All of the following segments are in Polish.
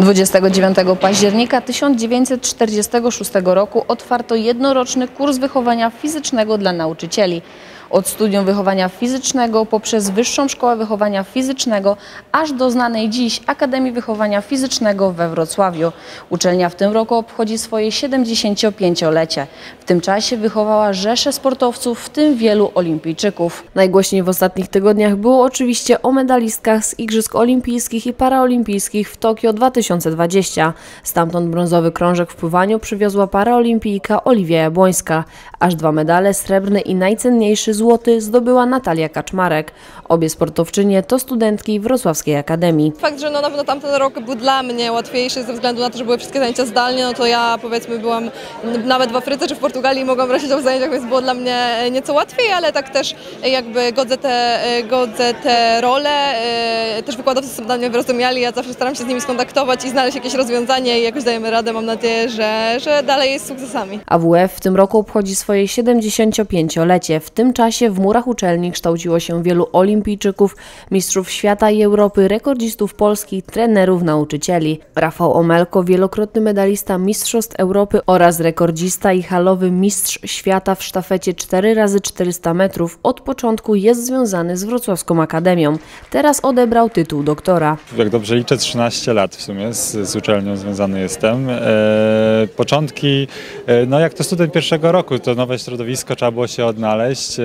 29 października 1946 roku otwarto jednoroczny kurs wychowania fizycznego dla nauczycieli. Od studium wychowania fizycznego poprzez Wyższą Szkołę Wychowania Fizycznego aż do znanej dziś Akademii Wychowania Fizycznego we Wrocławiu. Uczelnia w tym roku obchodzi swoje 75-lecie. W tym czasie wychowała rzesze sportowców, w tym wielu olimpijczyków. Najgłośniej w ostatnich tygodniach było oczywiście o medalistkach z Igrzysk Olimpijskich i Paraolimpijskich w Tokio 2020. Stamtąd brązowy krążek w pływaniu przywiozła paraolimpijka Oliwia Jabłońska. Aż dwa medale, srebrny i najcenniejszy złoty zdobyła Natalia Kaczmarek. Obie sportowczynie to studentki Wrocławskiej Akademii. Fakt, że no na pewno tamten rok był dla mnie łatwiejszy ze względu na to, że były wszystkie zajęcia zdalnie, no to ja powiedzmy byłam nawet w Afryce czy w Portugalii mogłam brać udział w zajęciach, więc było dla mnie nieco łatwiej, ale tak też jakby godzę te, godzę te role. E, też wykładowcy są dla mnie wyrozumiali, ja zawsze staram się z nimi skontaktować i znaleźć jakieś rozwiązanie i jakoś dajemy radę. Mam nadzieję, że, że dalej jest z sukcesami. AWF w tym roku obchodzi swoje 75-lecie. W tym czasie w murach uczelni kształciło się wielu olimpijczyków, mistrzów świata i Europy, rekordzistów Polski, trenerów, nauczycieli. Rafał Omelko, wielokrotny medalista Mistrzostw Europy oraz rekordzista i halowy mistrz świata w sztafecie 4x400 metrów, od początku jest związany z Wrocławską Akademią. Teraz odebrał tytuł doktora. Jak dobrze liczę, 13 lat w sumie z, z uczelnią związany jestem. E, początki, e, no jak to student pierwszego roku, to nowe środowisko, trzeba było się odnaleźć. E,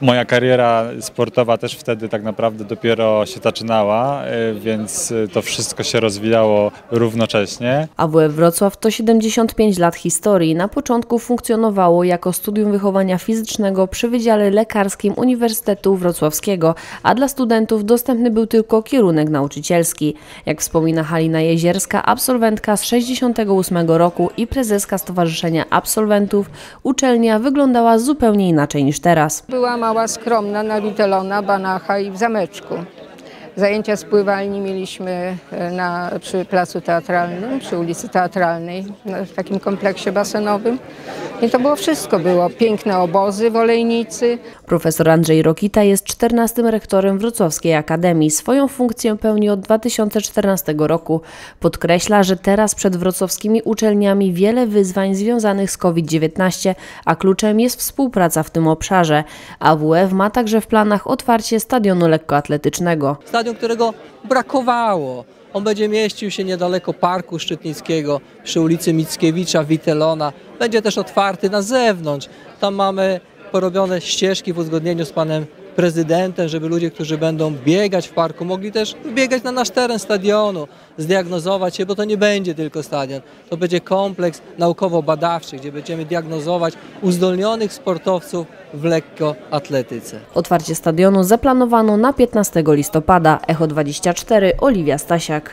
moja kariera sportowa też wtedy tak naprawdę dopiero się zaczynała, e, więc to wszystko się rozwijało równocześnie. AWF Wrocław to 75 lat historii. Na początku funkcjonowało jako studium wychowania fizycznego przy Wydziale Lekarskim Uniwersytetu Wrocławskiego, a dla studentów dostępny był tylko kierunek nauczycielski. Jak wspomina Halina Jezierska, absolwentka z 68 roku i prezeska Stowarzyszenia Absolwentów, uczelnia wyglądała zupełnie inaczej niż teraz. Była mała, skromna, na Witelona, Banacha i w Zameczku. Zajęcia z pływalni mieliśmy e, na, przy Placu Teatralnym, przy ulicy Teatralnej, w takim kompleksie basenowym. I to było wszystko. Było piękne obozy w Olejnicy. Profesor Andrzej Rokita jest 14 rektorem Wrocławskiej Akademii. Swoją funkcję pełni od 2014 roku. Podkreśla, że teraz przed wrocławskimi uczelniami wiele wyzwań związanych z COVID-19, a kluczem jest współpraca w tym obszarze. AWF ma także w planach otwarcie stadionu lekkoatletycznego. Stadion, którego brakowało. On będzie mieścił się niedaleko Parku Szczytnickiego przy ulicy Mickiewicza, Witelona. Będzie też otwarty na zewnątrz. Tam mamy porobione ścieżki w uzgodnieniu z panem prezydentem, żeby ludzie, którzy będą biegać w parku, mogli też biegać na nasz teren stadionu, zdiagnozować się, bo to nie będzie tylko stadion. To będzie kompleks naukowo-badawczy, gdzie będziemy diagnozować uzdolnionych sportowców w lekkoatletyce. Otwarcie stadionu zaplanowano na 15 listopada. Echo 24, Oliwia Stasiak.